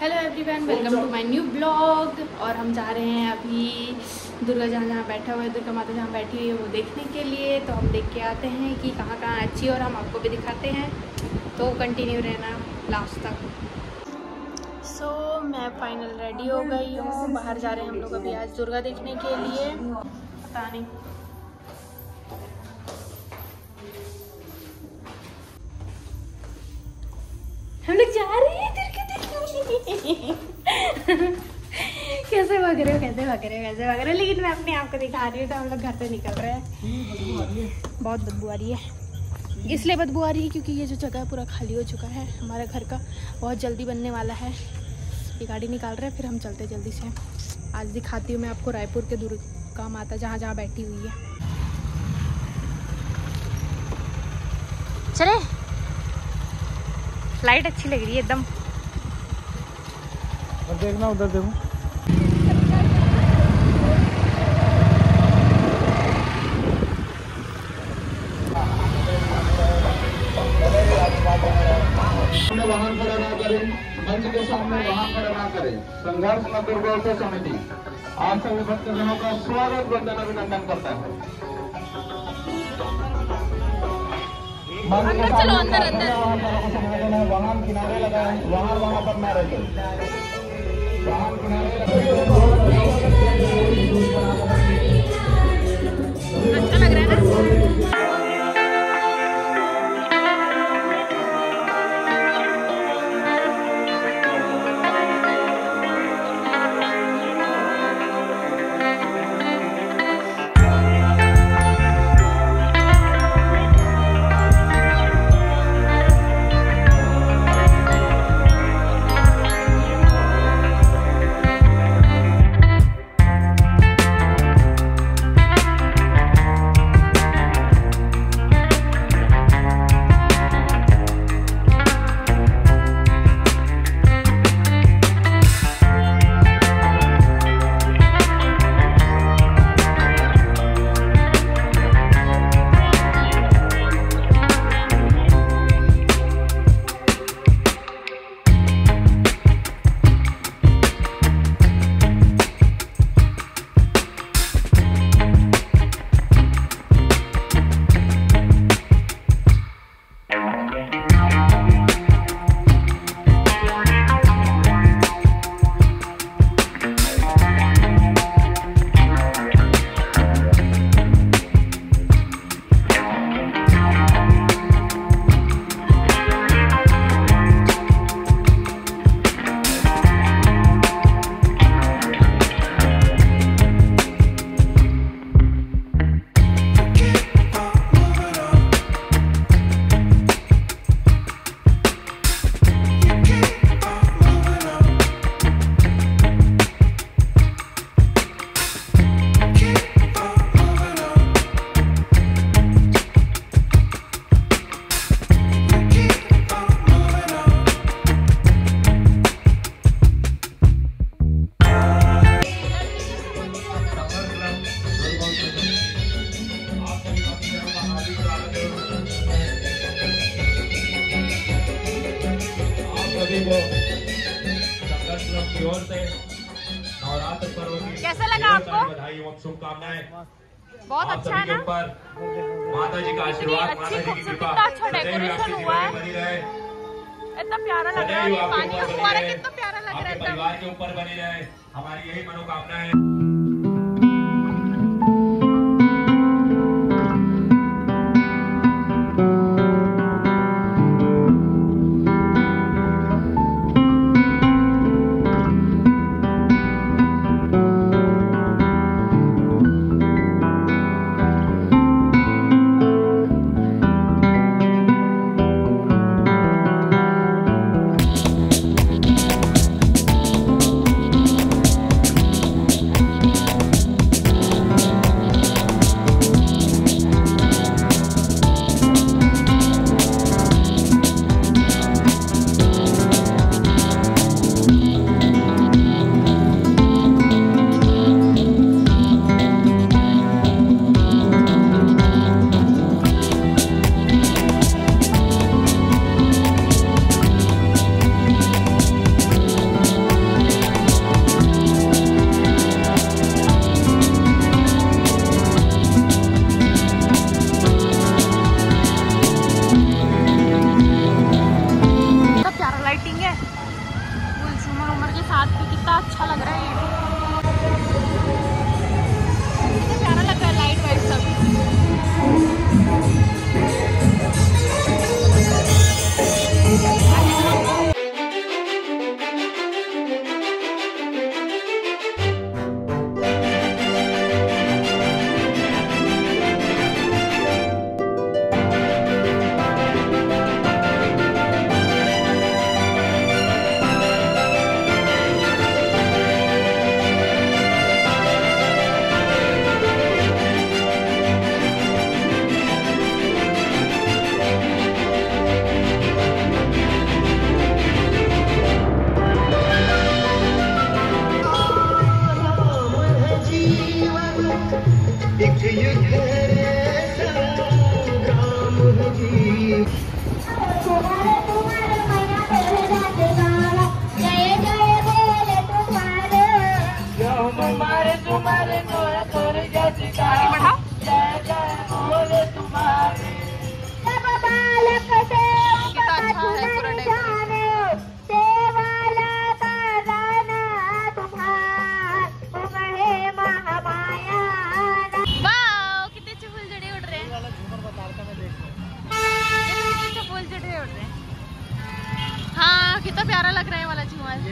Hello everyone welcome to my new blog और हम जा रहे हैं अभी दुर्गा जहाँ जहाँ बैठा हुआ है दुर्गा माता जहाँ बैठी हुई है वो देखने के लिए। तो हम देख के आते हैं कि कहाँ कहाँ अच्छी और हम आपको भी दिखाते हैं। तो कंटिन्यू रहना लास्ट तक। सो so, मैं फाइनल रेडी हो गई हूँ। बाहर जा रहे हैं हम लोग अभी आज दुर्गा देखने के लिए। पता नहीं। हम लोग जा रहे हैं कैसे भाग रहे हो, कैसे भाग रहे हो, कैसे भाग रहे हो? लेकिन मैं अपने आप को दिखा रही हूँ तो हम लोग घर से निकल रहे हैं। बहुत बदबू आ रही है। इसलिए बदबू आ रही है क्योंकि ये जो जगह है पूरा खाली हो चुका है। हमारे घर का बहुत जल्दी बनने वाला है। ये गाड़ी निकाल रहे हैं, फिर हम चलते जल्दी से। आज दिखाती हूँ मैं आपको रायपुर के दूर दुर्गा माता, जहाँ जहाँ बैठी हुई है। चले। लाइट अच्छी लग रही है, एकदम। और देखना उधर देखो। वाहन खड़ा ना करें मंच के सामने वाहन खड़ा ना करें। संघर्ष न दुर्गौसे समिति। आप सभी भक्तजनों का स्वागत वंदन अभिनंदन करता है। अंदर चलो, अंदर, अंदर। वाहन है, किनारे लगाए वाहन वहाँ पर न रखे। अच्छा लग रहा है ना बनी रहे। इतना प्यारा लग रहा है पानी का फुहारा कितना प्यारा लग रहा है परिवार के ऊपर बनी रहे। हमारी यही मनोकामना है।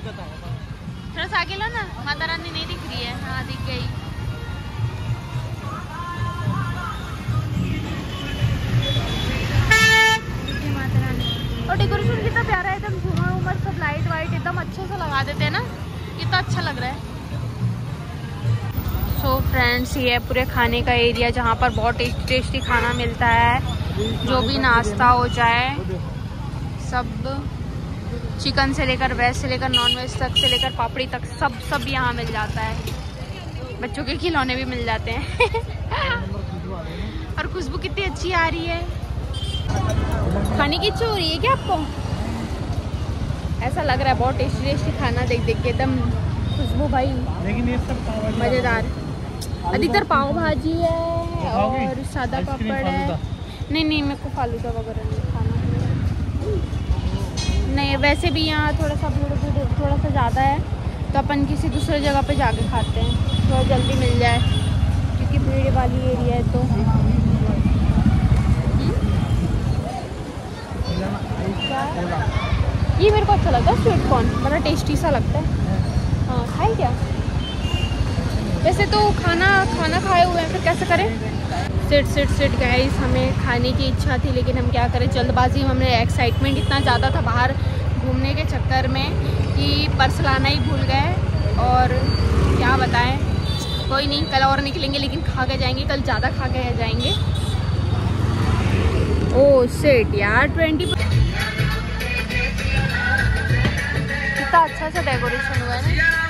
यही बताओ। थोड़ा सा आगे लो ना, माता रानी नहीं दिख रही है। हाँ दिख गई। डेकोरेशन कितना प्यारा है, एकदम उमर सब लाइट वाइट एकदम अच्छे से लगा देते हैं ना। कितना अच्छा लग रहा है। सो so फ्रेंड्स ये है पूरे खाने का एरिया जहाँ पर बहुत टेस्टी टेस्टी खाना मिलता है। जो भी नाश्ता हो जाए, सब चिकन से लेकर वेज से लेकर नॉन वेज तक से लेकर पापड़ी तक सब सब यहाँ मिल जाता है। बच्चों के खिलौने भी मिल जाते हैं। और खुशबू कितनी अच्छी आ रही है। खाने की इच्छा हो रही है क्या आपको? ऐसा लग रहा है बहुत टेस्टी टेस्टी खाना देख देख के एकदम खुशबू भाई। लेकिन ये सब मज़ेदार। अधिकतर पाव भाजी है और सादा पापड़ है। नहीं नहीं मेरे को फालूदा वगैरह नहीं। नहीं, वैसे भी यहाँ थोड़ा सा भीड़ भीड़ थोड़ा सा ज़्यादा है तो अपन किसी दूसरे जगह पे जाके खाते हैं। थोड़ा तो जल्दी मिल जाए, क्योंकि भीड़ वाली एरिया है तो। ये मेरे को अच्छा लगता है स्वीट कॉर्न बड़ा टेस्टी सा लगता है। हाँ खाए क्या? वैसे तो खाना खाना खाए हुए हैं, फिर कैसे करें? सिट सिट सिट गाइस हमें खाने की इच्छा थी, लेकिन हम क्या करें? जल्दबाजी में हमने एक्साइटमेंट इतना ज़्यादा था बाहर घूमने के चक्कर में कि पर्स लाना ही भूल गए। और क्या बताएँ? कोई नहीं, कल और निकलेंगे, लेकिन खा के जाएँगे, कल ज़्यादा खा के जाएँगे। ओ सेट यार ट्वेंटी कितना अच्छा सा डेकोरेशन हुआ है ना।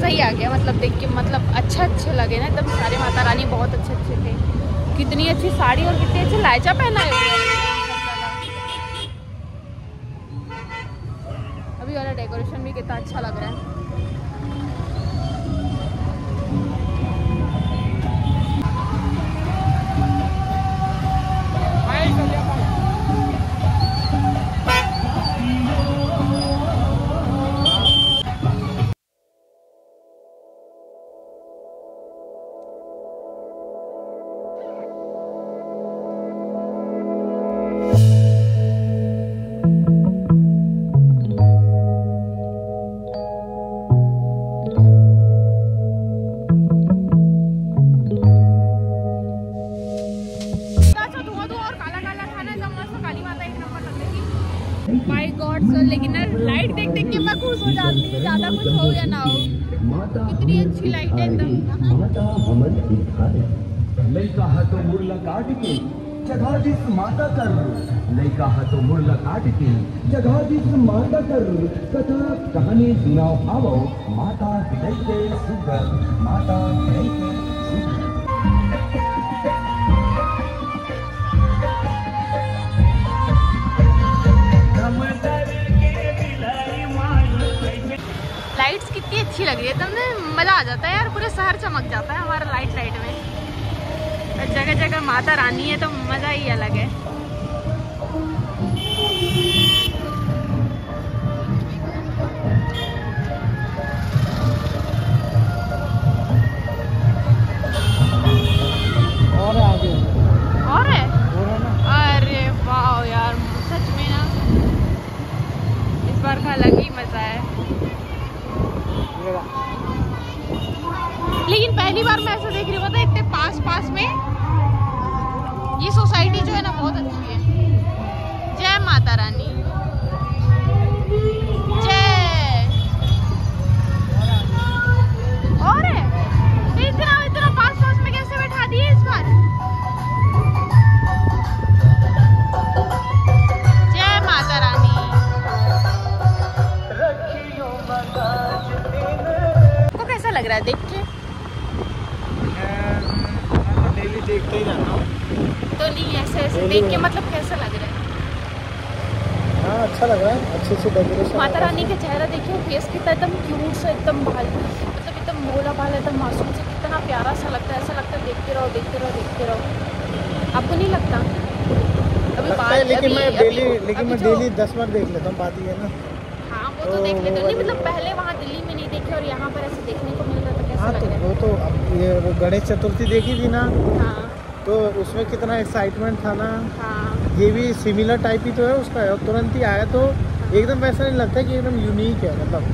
मज़ा ही आ गया मतलब देख के मतलब अच्छा अच्छे लगे ना एकदम। सारे माता रानी बहुत अच्छे अच्छे थे। कितनी अच्छी साड़ी और कितनी अच्छी लाइचा पहना है। अभी वाला डेकोरेशन भी कितना अच्छा लग रहा है। ना हो। कितनी अच्छी लाइट है एकदम। माता हमन सिखाए लैका हातो मुरला काट के जगाधीश माता कर नहीं कहा तो मुर्ला काट के जगाधीश माता कर कथा कहानी सुनाओ आवो माता विजय के सुंदर माता विजय के सुगर अच्छी लग रही है। एकदम मज़ा आ जाता है यार, पूरा शहर चमक जाता है हमारा लाइट लाइट में। जगह जगह माता रानी है तो मज़ा ही अलग है। देख के मतलब कैसा लग रहा है? हाँ अच्छा लग रहा है। अच्छे से डेकोरेशन माता रानी का चेहरा देखिए फेस कितना एकदम क्यूट सा एकदम भाल मतलब एकदम भोला भाला एकदम मासूम से कितना प्यारा सा लगता है ऐसा लगता है देखते रहो देखते रहो देखते रहो। आपको नहीं लगता? अभी लगता है लेकिन मैं डेली लेकिन मैं डेली दस बार देख लेता हूँ बात ये है ना। हाँ वो तो देख लेते नहीं मतलब पहले वहाँ दिल्ली में नहीं देखे और यहाँ पर ऐसे देखने को मिल रहा था कैसा हाँ तो वो तो ये वो गणेश चतुर्थी देखी थी ना। हाँ। तो उसमें कितना एक्साइटमेंट था ना? हाँ। ये भी सिमिलर टाइप ही तो है उसका और तुरंत ही आया तो एकदम वैसा नहीं लगता कि एकदम यूनिक है मतलब।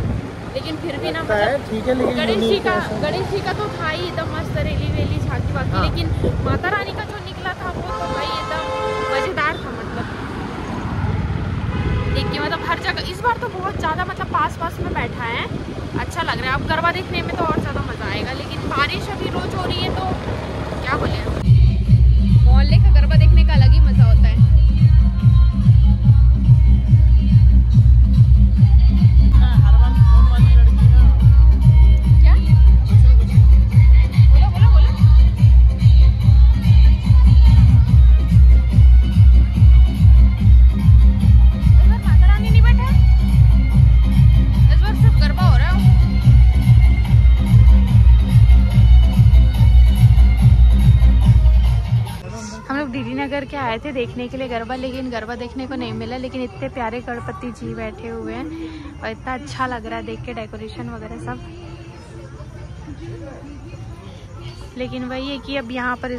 लेकिन फिर भी ना है मतलब ठीक है लेकिन गणेश जी का गणेश जी का तो था ही एकदम मस्त रेली वेली झांकी वाकी हाँ। लेकिन माता रानी का जो निकला था वो तो भाई एकदम मज़ेदार था मतलब। देख के मतलब हर जगह इस बार तो बहुत ज़्यादा मतलब पास पास में बैठा है। अच्छा लग रहा है। अब गरबा देखने में तो और ज़्यादा मज़ा आएगा लेकिन बारिश अभी रोज हो रही है तो क्या बोले? के आए थे देखने के लिए गरबा, लेकिन गरबा देखने को नहीं मिला, लेकिन इतने प्यारे गणपति जी बैठे हुए हैं और इतना अच्छा लग रहा है देख के, डेकोरेशन वगैरह सब। लेकिन वही है कि अब यहाँ पर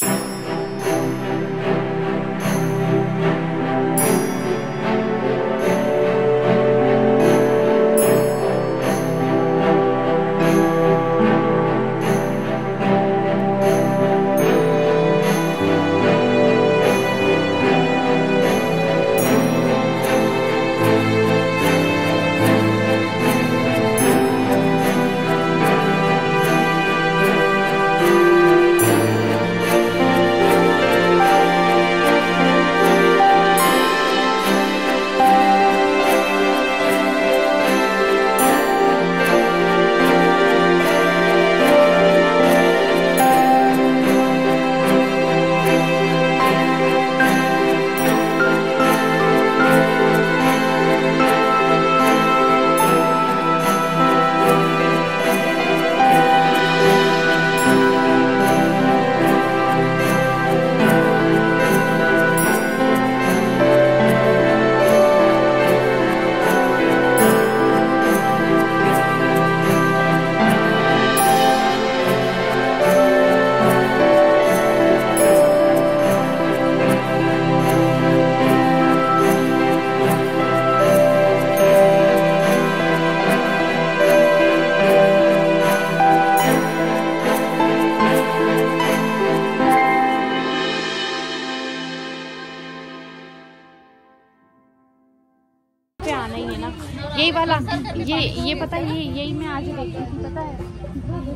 ये पता है ये यही मैं आज देखी थी पता है?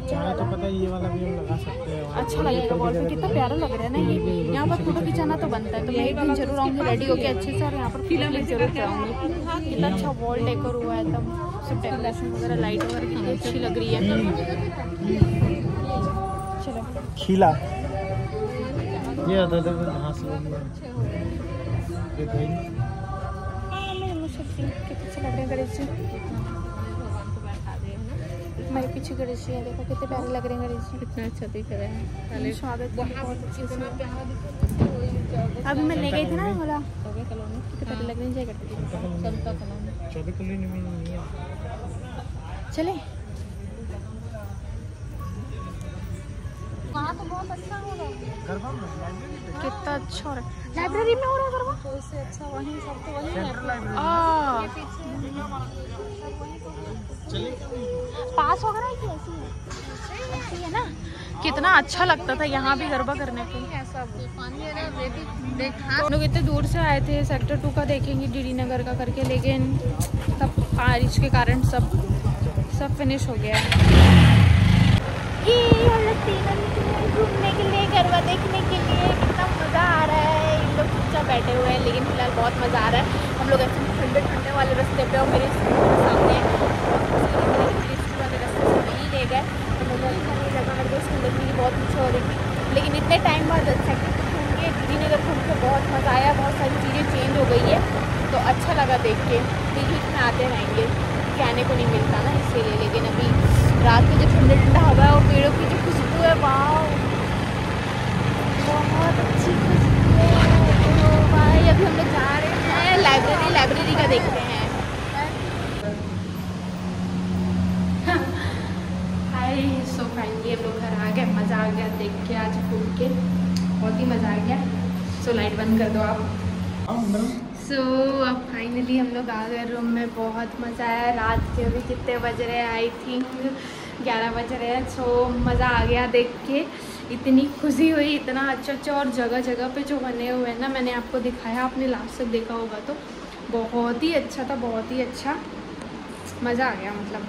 चाहे तो पता ये वाला भी हम लगा सकते हैं। अच्छा लगेगा वॉल पे कितना प्यारा लग रहा है ना ये। यहाँ पर फ़ोटो खिंचाना तो बनता है तो मैं एक दिन ज़रूर आऊँगी रेडी होके अच्छे से और यहाँ पर फ़िल्म में ज़रूर कराऊँगी कितना अच्छा वॉल डेकोर हुआ है तब सब डेकोरेशन वगैरह लाइट वगैरह कितनी अच्छी लग रही है चलो। खीला। ये होता था हाँ से ये नहीं। हाँ मैं मुझे कितने अच्छे लग रहे हैं गणेश जी मेरे पीछे गणेश जी है। देखो कितने प्यारे लग रहे हैं गणेश जी। कितना अच्छा दिख रहा है। पहले स्वागत अच्छे से अभी मैं ले गई थी ना बोला कितने प्यारे लग रहे हैं जय करते चले। कितना अच्छा हो रहा है लाइब्रेरी में हो रहा है गरबा तो इससे अच्छा वहीं सब तो वहीं है। आ, चलिए पास वगैरह है। कि ऐसी है ऐसी है ना? कितना अच्छा लगता था यहाँ भी गरबा करने पे है सब। पानी है ना रेती देखा हम लोग इतने दूर से आए थे सेक्टर टू का देखेंगे डीडी नगर का करके लेकिन तब बारिश के कारण सब सब फिनिश हो गया। है के लिए गरबा देखने के लिए कितना मज़ा आ रहा है। इन लोग चुपचाप बैठे हुए हैं, लेकिन फ़िलहाल बहुत मज़ा आ रहा है। हम लोग ऐसे ठंडे ठंडे वाले रास्ते पे और मेरे सामने वाले रास्ते से वहीं ले गए। तो मुझे अच्छा नहीं लगा, मेरे को स्कूल देखने की बहुत इच्छा हो रही थी। लेकिन इतने टाइम बाद टू घूम के दीदी नगर घूम के बहुत मज़ा आया, बहुत सारी चीज़ें चेंज हो गई है। तो अच्छा लगा देख के। बीच में आते रहेंगे। कहने को नहीं मिलता ना इसीलिए लेकिन अभी रात में जो ठंडा ठंडा हवा है और पेड़ों की जो खुशबू है, वाह! बहुत अच्छी तो भाई, अभी हम लोग जा रहे हैं लाइब्रेरी। लाइब्रेरी का देखते हैं। हम लोग घर आ गए। मज़ा आ गया देख के आज घूम के। बहुत ही मज़ा आ गया। सो लाइट बंद कर दो आप। सो अब फाइनली हम लोग आ गए रूम में। बहुत मज़ा आया। रात के अभी कितने बज रहे हैं? आई थिंक ग्यारह बज रहे हैं। सो मज़ा आ गया देख के। इतनी खुशी हुई, इतना अच्छा अच्छा और जगह जगह पे जो बने हुए हैं ना, मैंने आपको दिखाया, आपने लास्ट तक देखा होगा तो। बहुत ही अच्छा था, बहुत ही अच्छा। मज़ा आ गया मतलब।